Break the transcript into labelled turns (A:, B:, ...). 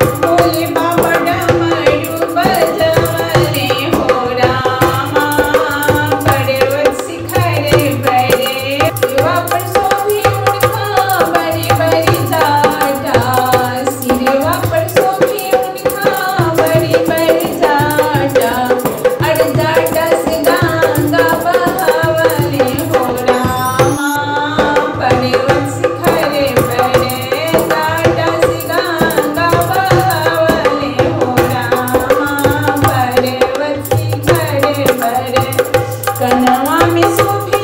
A: Oh. me subir.